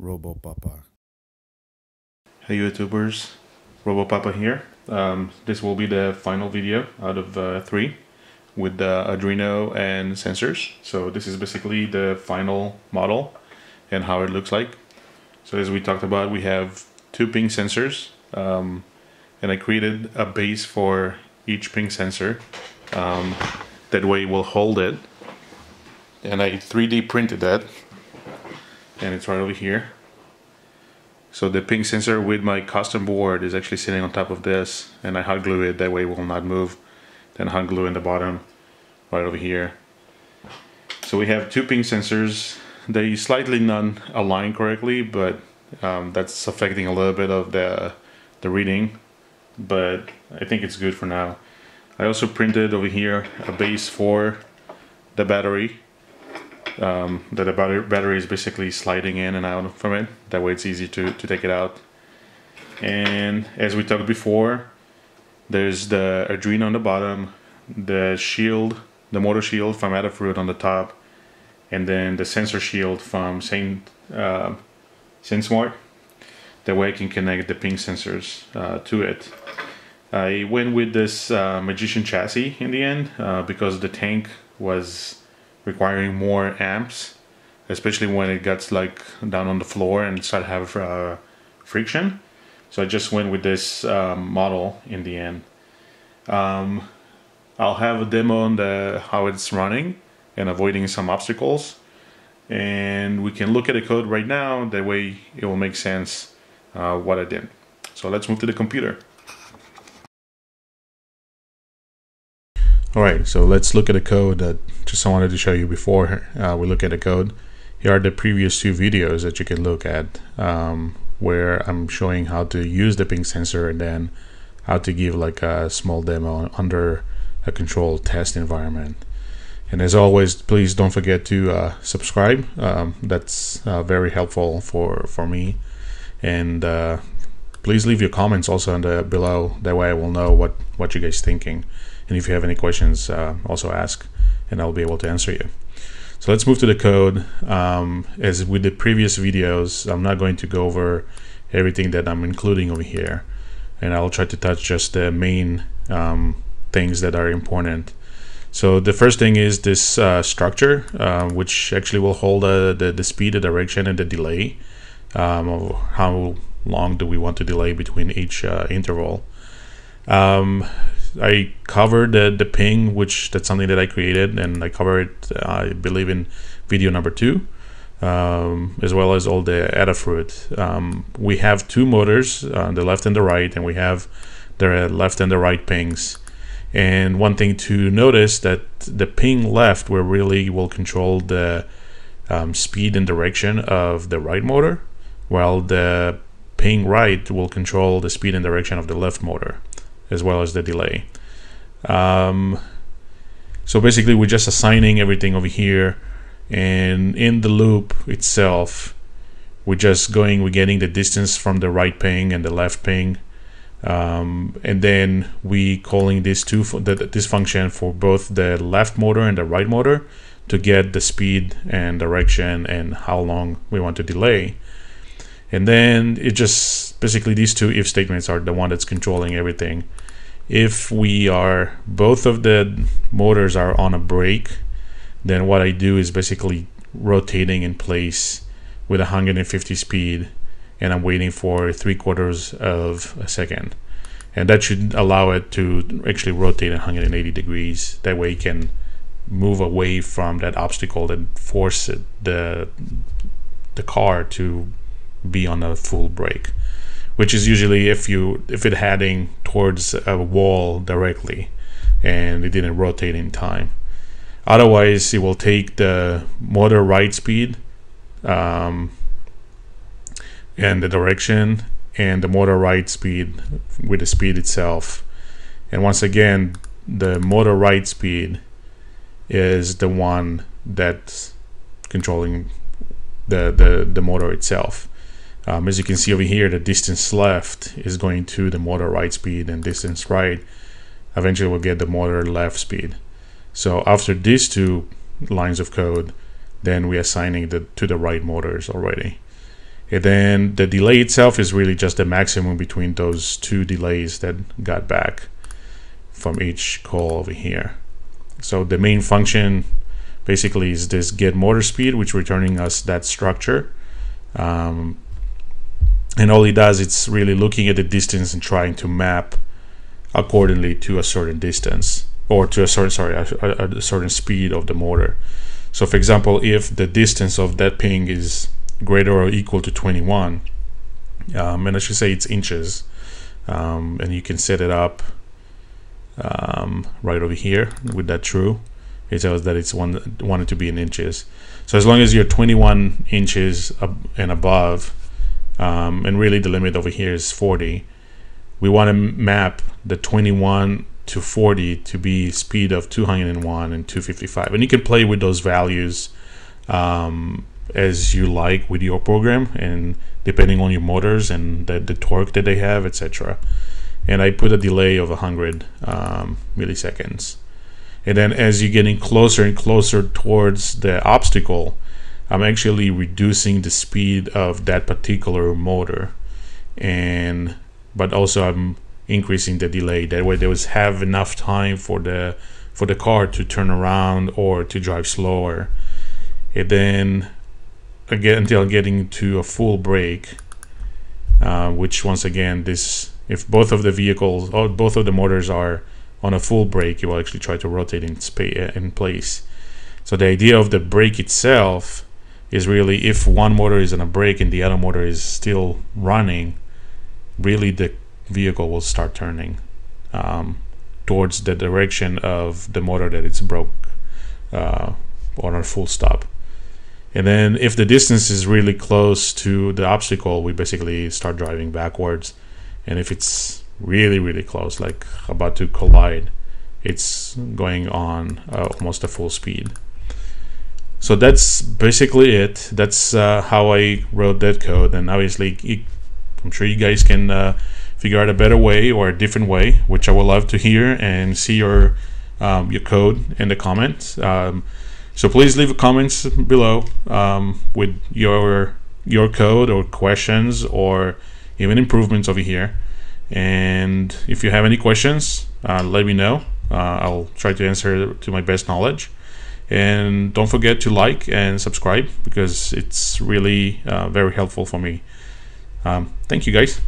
RoboPapa. Hey YouTubers, RoboPapa here. Um, this will be the final video out of uh, three with the Arduino and sensors. So this is basically the final model and how it looks like. So as we talked about, we have two ping sensors um, and I created a base for each ping sensor. Um, that way we'll hold it. And I 3D printed that and it's right over here. So the ping sensor with my custom board is actually sitting on top of this and I hot glue it that way it will not move. Then hot glue in the bottom right over here. So we have two ping sensors. They slightly non aligned correctly, but um, that's affecting a little bit of the, the reading, but I think it's good for now. I also printed over here a base for the battery um, that the battery is basically sliding in and out from it. That way it's easy to, to take it out. And as we talked before, there's the Arduino on the bottom, the shield, the motor shield from Adafruit on the top, and then the sensor shield from Saint, uh, SainSmart. That way I can connect the ping sensors uh, to it. I went with this uh, Magician chassis in the end uh, because the tank was requiring more amps, especially when it gets like down on the floor and start have uh, friction. So I just went with this um, model in the end. Um, I'll have a demo on the how it's running and avoiding some obstacles. And we can look at the code right now. That way it will make sense uh, what I did. So let's move to the computer. All right, so let's look at the code that just I wanted to show you before uh, we look at the code. Here are the previous two videos that you can look at um, where I'm showing how to use the ping sensor and then how to give like a small demo under a controlled test environment. And as always, please don't forget to uh, subscribe. Um, that's uh, very helpful for, for me. And uh, please leave your comments also in the below. That way I will know what, what you guys thinking. And if you have any questions, uh, also ask and I'll be able to answer you. So let's move to the code. Um, as with the previous videos, I'm not going to go over everything that I'm including over here. And I'll try to touch just the main um, things that are important. So the first thing is this uh, structure, uh, which actually will hold uh, the, the speed, the direction, and the delay. Um, of how long do we want to delay between each uh, interval. Um, I covered the, the ping, which that's something that I created, and I covered it, I believe, in video number two, um, as well as all the Adafruit. Um, we have two motors, uh, the left and the right, and we have the left and the right pings. And one thing to notice that the ping left, where really will control the um, speed and direction of the right motor, while the ping right will control the speed and direction of the left motor as well as the delay. Um, so basically we're just assigning everything over here and in the loop itself we're just going we're getting the distance from the right ping and the left ping. Um, and then we calling this two this function for both the left motor and the right motor to get the speed and direction and how long we want to delay. And then it just basically these two if statements are the one that's controlling everything if we are both of the motors are on a brake then what I do is basically rotating in place with 150 speed and I'm waiting for three quarters of a second. And that should allow it to actually rotate 180 degrees. That way you can move away from that obstacle that forces the the car to be on a full brake which is usually if you if it heading towards a wall directly and it didn't rotate in time. Otherwise it will take the motor right speed um, and the direction and the motor right speed with the speed itself. And once again the motor right speed is the one that's controlling the the, the motor itself um, as you can see over here, the distance left is going to the motor right speed and distance right eventually we'll get the motor left speed. So after these two lines of code, then we're assigning the to the right motors already. And then the delay itself is really just the maximum between those two delays that got back from each call over here. So the main function basically is this get motor speed, which returning us that structure. Um, and all it does, it's really looking at the distance and trying to map accordingly to a certain distance or to a certain sorry a, a, certain speed of the motor. So for example, if the distance of that ping is greater or equal to 21, um, and I should say it's inches, um, and you can set it up um, right over here with that true. It tells that it's one wanted to be in inches. So as long as you're 21 inches and above, um, and really the limit over here is 40, we want to map the 21 to 40 to be speed of 201 and 255 and you can play with those values um, as you like with your program and depending on your motors and the, the torque that they have etc and I put a delay of 100 um, milliseconds. And then as you're getting closer and closer towards the obstacle I'm actually reducing the speed of that particular motor and but also I'm increasing the delay. That way, they was have enough time for the for the car to turn around or to drive slower. And then again until getting to a full brake, uh, which once again this if both of the vehicles or both of the motors are on a full brake, you will actually try to rotate in space in place. So the idea of the brake itself is really if one motor is on a break and the other motor is still running, really the vehicle will start turning um, towards the direction of the motor that it's broke uh, on a full stop. And then if the distance is really close to the obstacle, we basically start driving backwards. And if it's really, really close, like about to collide, it's going on uh, almost a full speed. So that's basically it. That's uh, how I wrote that code. And obviously, it, I'm sure you guys can uh, figure out a better way or a different way, which I would love to hear and see your um, your code in the comments. Um, so please leave comments below um, with your your code or questions or even improvements over here. And if you have any questions, uh, let me know. Uh, I'll try to answer to my best knowledge. And don't forget to like and subscribe because it's really uh, very helpful for me. Um, thank you guys.